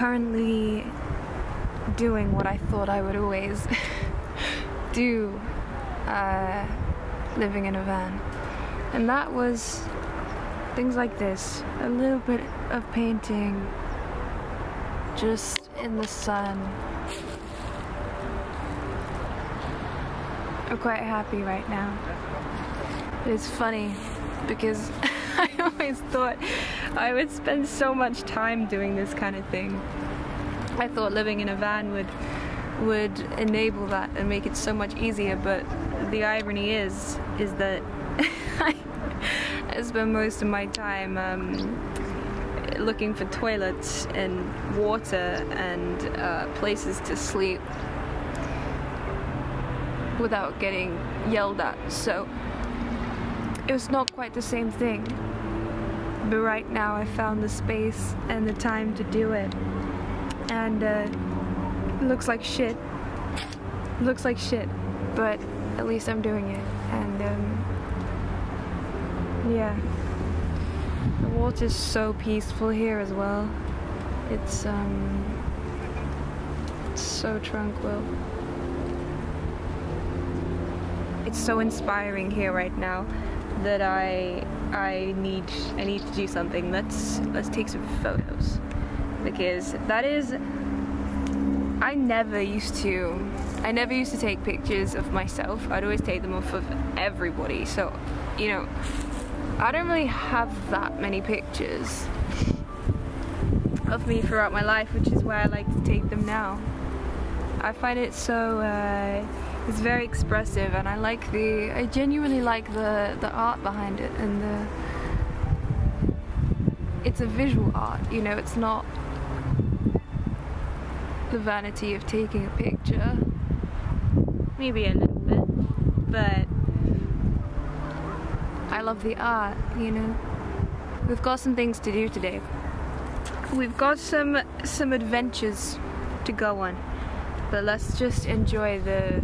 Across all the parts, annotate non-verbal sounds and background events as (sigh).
Currently doing what I thought I would always (laughs) do uh, living in a van. And that was things like this. A little bit of painting just in the sun. I'm quite happy right now. It's funny because (laughs) (laughs) I always thought I would spend so much time doing this kind of thing. I thought living in a van would would enable that and make it so much easier, but the irony is is that (laughs) I spend most of my time um, looking for toilets and water and uh, places to sleep without getting yelled at. So it was not quite the same thing. But right now I found the space and the time to do it. And uh, it looks like shit. It looks like shit, but at least I'm doing it. And um, yeah. The water's so peaceful here as well. It's um so tranquil. It's so inspiring here right now that I I need I need to do something. Let's let's take some photos because that is I never used to I never used to take pictures of myself. I'd always take them off of everybody. So, you know, I don't really have that many pictures of me throughout my life, which is why I like to take them now. I find it so uh, it's very expressive and I like the I genuinely like the the art behind it and the it's a visual art you know it's not the vanity of taking a picture. Maybe a little bit but I love the art you know. We've got some things to do today. We've got some some adventures to go on but let's just enjoy the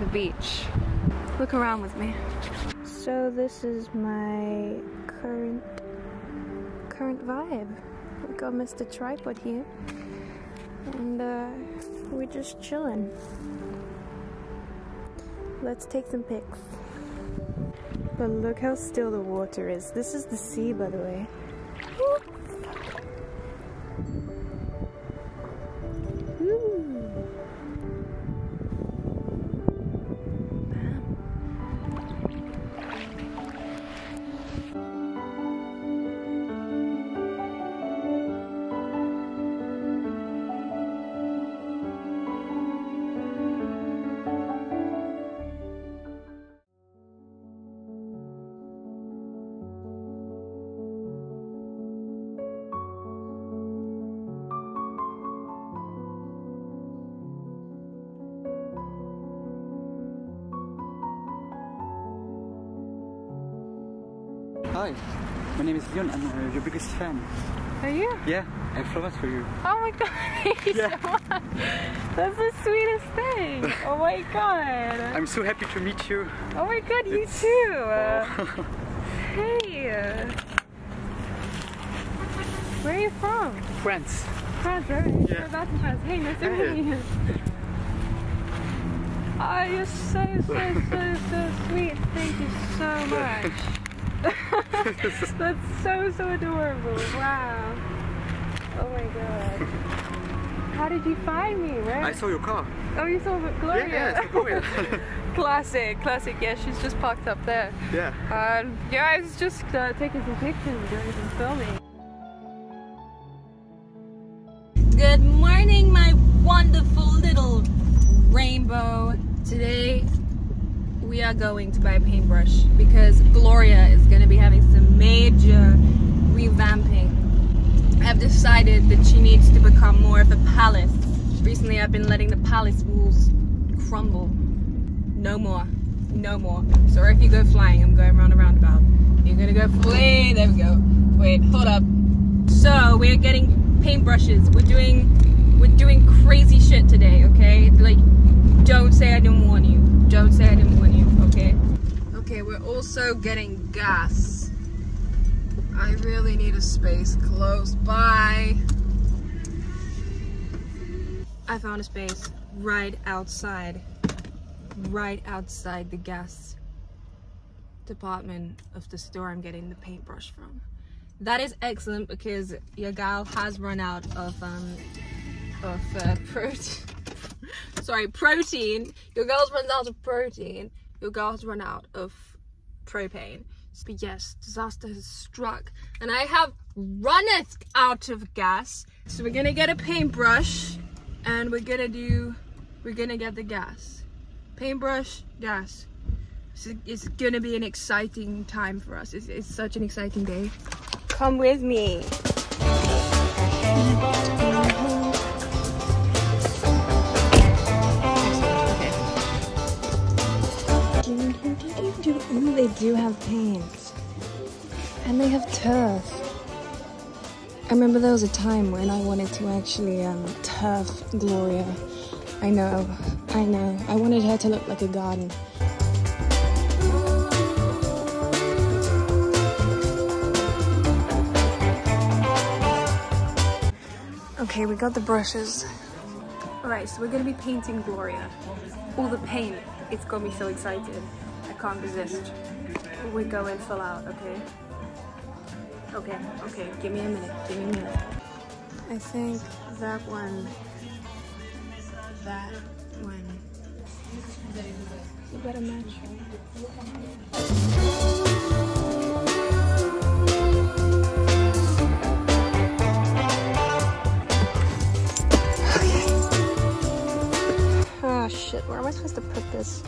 the beach. Look around with me. So this is my current current vibe. We got Mr. Tripod here, and uh, we're just chilling. Let's take some pics. But look how still the water is. This is the sea, by the way. Hi, my name is Leon. I'm uh, your biggest fan. Are you? Yeah, I have flowers for you. Oh my god, (laughs) thank you Yeah. so much. That's the sweetest thing. Oh my god. (laughs) I'm so happy to meet you. Oh my god, you too. Oh. (laughs) hey. Where are you from? France. France, right? Yeah. About France. Hey, nice to meet you. Oh, you're so, so, so, so sweet. Thank you so much. (laughs) That's so, so adorable. Wow. Oh my god. How did you find me, right? I saw your car. Oh, you saw Gloria? Yeah, yeah, it's Gloria. (laughs) classic, classic. Yeah, she's just parked up there. yeah. Um, yeah, I was just uh, taking some pictures, doing some filming. Good morning, my wonderful little rainbow. Today, we are going to buy a paintbrush because Gloria is going to be having some major revamping. I've decided that she needs to become more of a palace. Recently, I've been letting the palace walls crumble. No more. No more. Sorry if you go flying. I'm going round a roundabout. You're gonna go flying. There we go. Wait, hold up. So we're getting paintbrushes. We're doing we're doing crazy shit today. Okay, like don't say I didn't warn you. Don't say I didn't warn you. Okay. Also getting gas. I really need a space close by. I found a space right outside, right outside the gas department of the store I'm getting the paintbrush from. That is excellent because your gal has run out of um of uh, protein. (laughs) Sorry, protein. Your girl's runs out of protein. Your girl's run out of propane. But yes, disaster has struck, and I have runneth out of gas. So we're gonna get a paintbrush, and we're gonna do. We're gonna get the gas. Paintbrush, gas. It's, it's gonna be an exciting time for us. It's, it's such an exciting day. Come with me. Do have paint. And they have turf. I remember there was a time when I wanted to actually um, turf Gloria. I know, I know. I wanted her to look like a garden. Okay, we got the brushes. Alright, so we're gonna be painting Gloria. All the paint, it's got me so excited. I can't resist. We're and fill out, okay? Okay, okay, give me a minute, give me a minute. I think that one, that one, you better match. (laughs) Oh shit, where am I supposed to put this?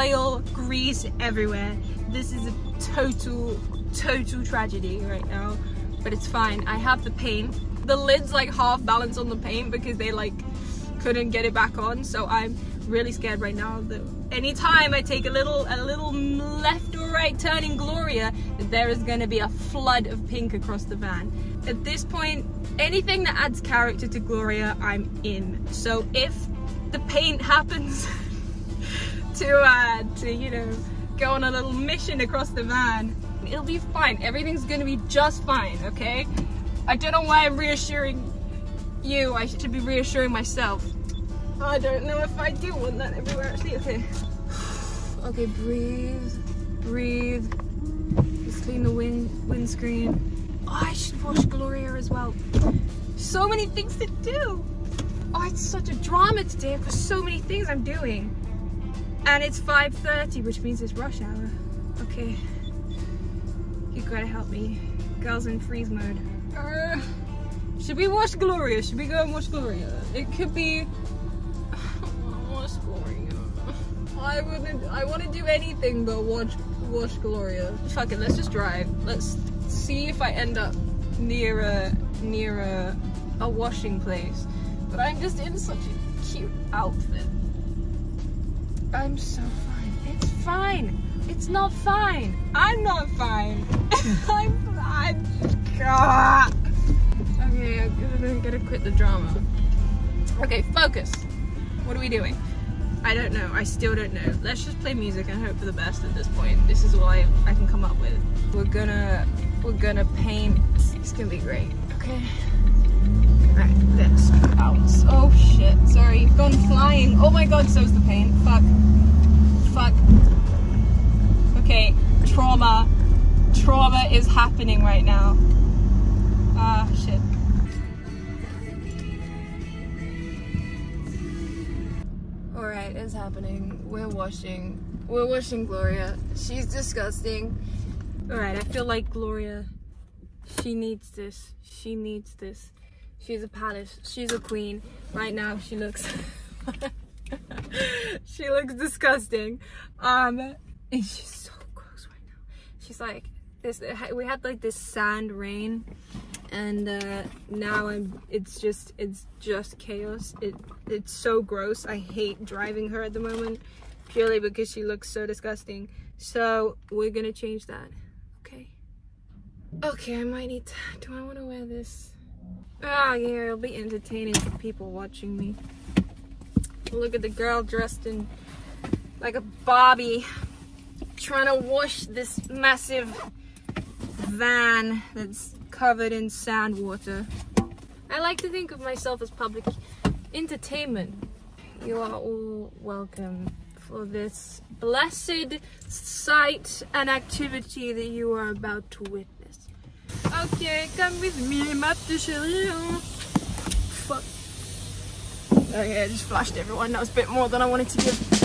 Oil, grease everywhere. This is a total, total tragedy right now, but it's fine. I have the paint. The lid's like half balanced on the paint because they like couldn't get it back on. So I'm really scared right now that anytime I take a little, a little left or right turn in Gloria, there is gonna be a flood of pink across the van. At this point, anything that adds character to Gloria, I'm in. So if the paint happens (laughs) to uh to you know go on a little mission across the van. It'll be fine. Everything's gonna be just fine okay? I don't know why i'm reassuring you. I should be reassuring myself. I don't know if i do want that everywhere actually okay (sighs) okay breathe. Breathe. Just clean the wind windscreen. Oh, i should wash gloria as well. So many things to do. Oh it's such a drama today got so many things i'm doing and it's 5.30, which means it's rush hour. Okay. You gotta help me. Girls in freeze mode. Uh, should we watch Gloria? Should we go and watch Gloria? It could be... (sighs) watch Gloria. I wouldn't... I want to do anything but watch, watch Gloria. Fuck it, let's just drive. Let's see if I end up near a... near a, a washing place. But I'm just in such a cute outfit. I'm so fine. It's fine. It's not fine. I'm not fine. (laughs) I'm fine. God. Okay, I'm gonna, I'm gonna quit the drama. Okay, focus. What are we doing? I don't know. I still don't know. Let's just play music and hope for the best at this point. This is all I, I can come up with. We're gonna we're gonna paint. It's gonna be great. Okay. Alright, this bounce. Oh shit. Sorry, you've gone flying. Oh my god, so's the paint. Is happening right now. Ah, shit. Alright, it's happening. We're washing. We're washing Gloria. She's disgusting. Alright, I feel like Gloria. She needs this. She needs this. She's a palace. She's a queen. Right now, she looks. (laughs) she looks disgusting. Um, and she's so gross right now. She's like this. We had like this sand rain, and uh, now I'm. It's just it's just chaos. It it's so gross. I hate driving her at the moment, purely because she looks so disgusting. So we're gonna change that. Okay. Okay, I might need. To, do I want to wear this? Ah, yeah, it'll be entertaining for people watching me. Look at the girl dressed in like a Barbie trying to wash this massive van that's covered in sand water. I like to think of myself as public entertainment. You are all welcome for this blessed sight and activity that you are about to witness. Okay, come with me, ma chérie. Fuck. Okay, I just flashed everyone. That was a bit more than I wanted to give.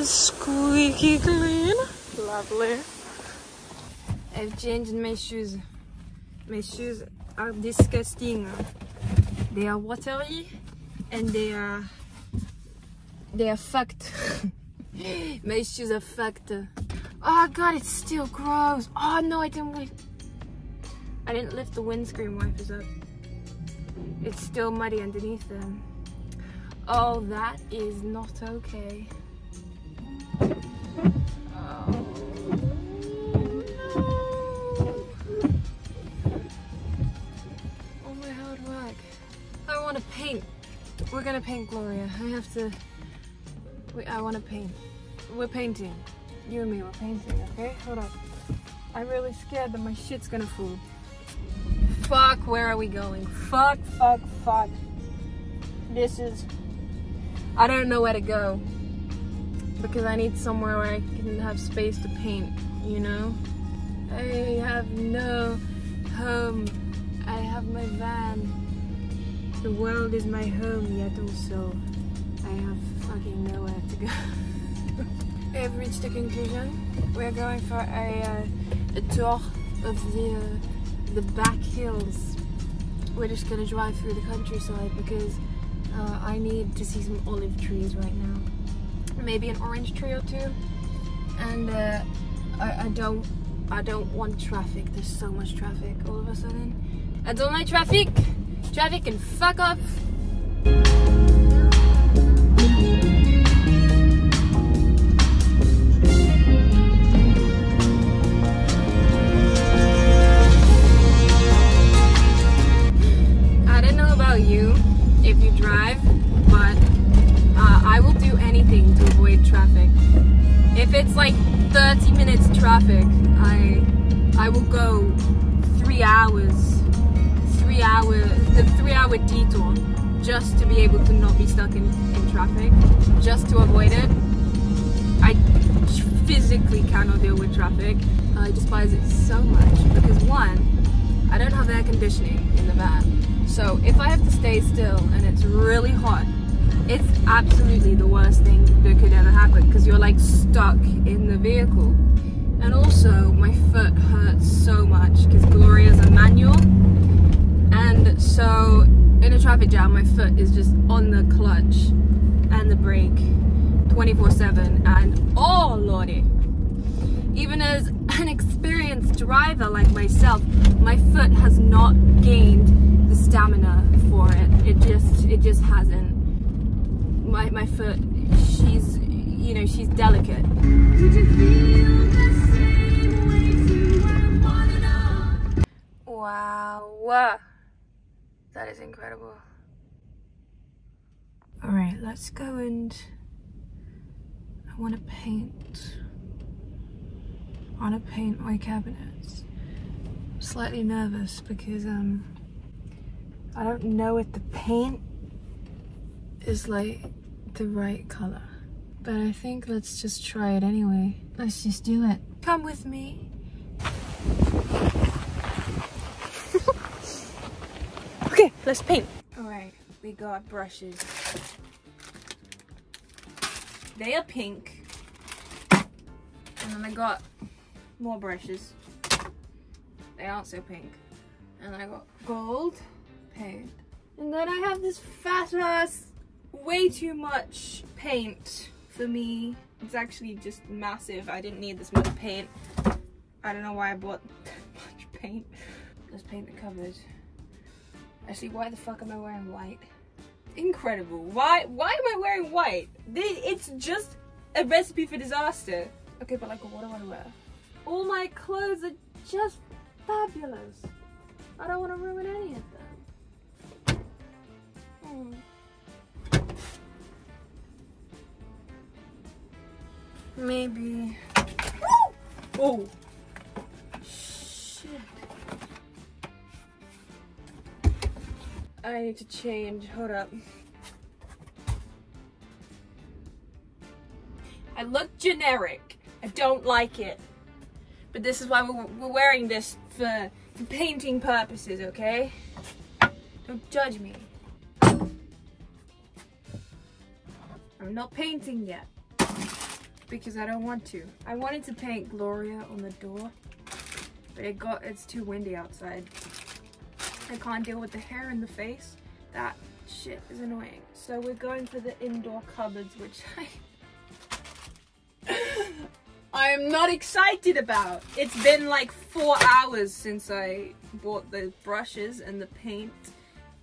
Is squeaky clean. Lovely. I've changed my shoes. My shoes are disgusting. They are watery and they are they are fucked. (laughs) my shoes are fucked. Oh god, it's still gross. Oh no, I didn't lift. I didn't lift the windscreen wipers up. It's still muddy underneath them. Oh, that is not okay. We're gonna paint Gloria. I have to. Wait, I want to paint. We're painting. You and me, we're painting, okay? Hold up. I'm really scared that my shit's gonna fall. Fuck, where are we going? Fuck, fuck, fuck. This is I don't know where to go because I need somewhere where I can have space to paint, you know? I have no home. I have my van. The world is my home, yet also I have fucking nowhere to go. (laughs) I have reached a conclusion. We're going for a, uh, a tour of the, uh, the back hills. We're just gonna drive through the countryside because uh, I need to see some olive trees right now. Maybe an orange tree or two. And uh, I, I don't I don't want traffic. There's so much traffic all of a sudden. I don't like traffic. Traffic can fuck off. Traffic, just to avoid it. I physically cannot deal with traffic. I despise it so much because one, I don't have air conditioning in the van. So if I have to stay still and it's really hot, it's absolutely the worst thing that could ever happen because you're like stuck in the vehicle. And also my foot hurts so much because Gloria's a manual. And so in a traffic jam, my foot is just on the clutch and the brake 24 7 and oh lordy. Even as an experienced driver like myself my foot has not gained the stamina for it. It just it just hasn't. My, my foot she's you know she's delicate. Wow. That is incredible all right let's go and I want to paint want to paint my cabinets. I'm slightly nervous because um I don't know if the paint is like the right color. But I think let's just try it anyway. Let's just do it. Come with me. (laughs) okay, let's paint. We got brushes. They are pink. And then I got more brushes. They aren't so pink. And I got gold paint. And then I have this fat ass, way too much paint for me. It's actually just massive. I didn't need this much paint. I don't know why I bought (laughs) that much paint. Let's paint the cupboard. Actually, why the fuck am I wearing white? Incredible. Why why am I wearing white? It's just a recipe for disaster. Okay, but like what do I wear? All my clothes are just fabulous. I don't want to ruin any of them. Hmm. Maybe. Oh! I need to change. Hold up. I look generic. I don't like it. But this is why we're, wearing this for, for painting purposes, okay? Don't judge me. I'm not painting yet because I don't want to. I wanted to paint Gloria on the door, but it got it's too windy outside. I can't deal with the hair in the face. That shit is annoying. So we're going for the indoor cupboards, which (laughs) I I am not excited about. It's been like four hours since I bought the brushes and the paint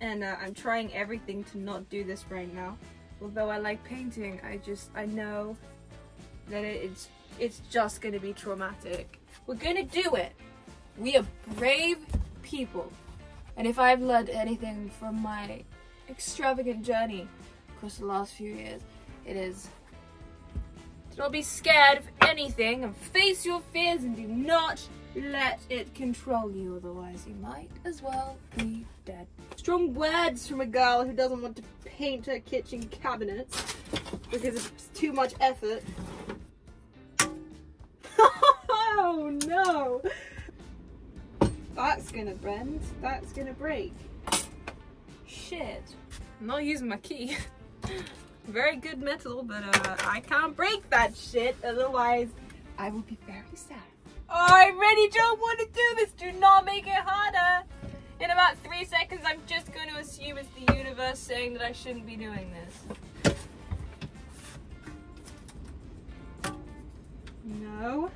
and uh, I'm trying everything to not do this right now. Although I like painting, I just, I know that it's it's just gonna be traumatic. We're gonna do it. We are brave people. And if I've learned anything from my extravagant journey across the last few years, it is to not be scared of anything and face your fears and do not let it control you, otherwise you might as well be dead. Strong words from a girl who doesn't want to paint her kitchen cabinets because it's too much effort. (laughs) oh no! That's gonna bend, that's gonna break. Shit. I'm not using my key. (laughs) very good metal, but uh, I can't break that shit, otherwise I will be very sad. Oh, I really don't want to do this. Do not make it harder. In about three seconds, I'm just going to assume it's the universe saying that I shouldn't be doing this. No.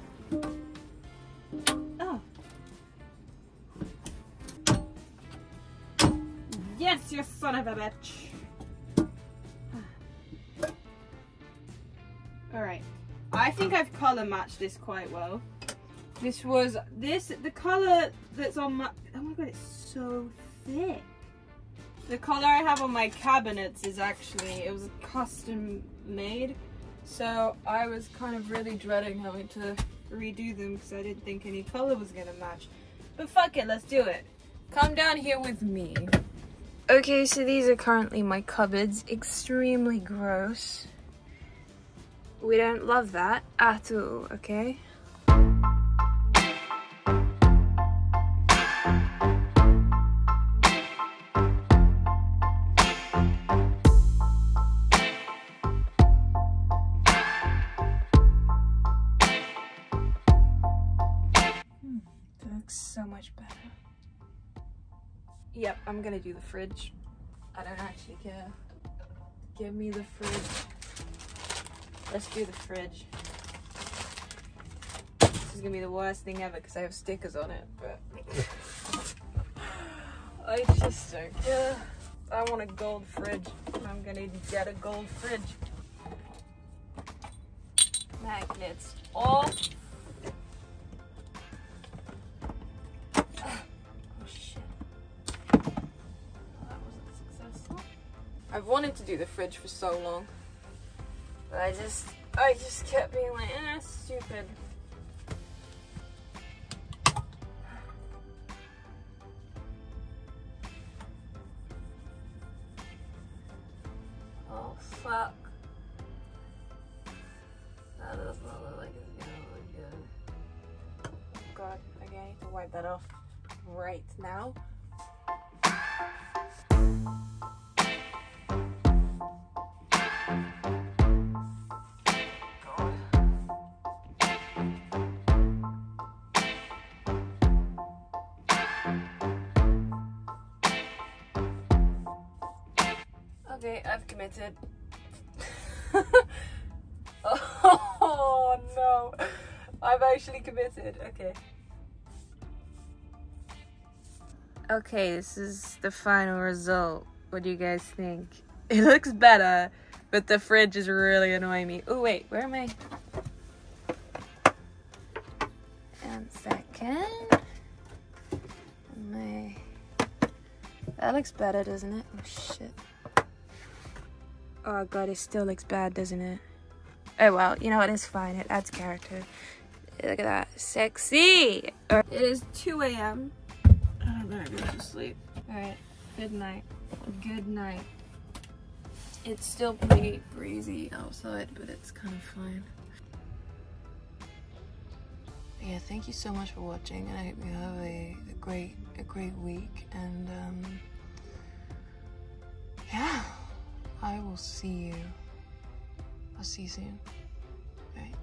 Yes, you son of a bitch. (sighs) Alright. I think I've color matched this quite well. This was, this, the color that's on my, oh my god, it's so thick. The color I have on my cabinets is actually, it was custom made. So I was kind of really dreading having to redo them because I didn't think any color was gonna match. But fuck it, let's do it. Come down here with me. Okay, so these are currently my cupboards. Extremely gross. We don't love that at all, okay? I'm gonna do the fridge. I don't actually care. Give me the fridge. Let's do the fridge. This is gonna be the worst thing ever because I have stickers on it, but I just don't care. I want a gold fridge. I'm gonna get a gold fridge. Magnets off. Wanted to do the fridge for so long. But I just, I just kept being like, eh, stupid. I've committed. (laughs) oh no, I've actually committed. Okay. Okay, this is the final result. What do you guys think? (laughs) It looks better, but the fridge is really annoying me. Oh wait, where am I? One second. My that looks better, doesn't it? Oh shit. Oh god, it still looks bad, doesn't it? Oh well, you know what? It's fine. It adds character. Look at that, sexy. It is 2 a.m. I better go to sleep. All right. Good night. Good night. It's still pretty breezy outside, but it's kind of fine. Yeah, thank you so much for watching, and I hope you have a, a great, a great week. And um, yeah, I will see you. I'll see you soon. All right.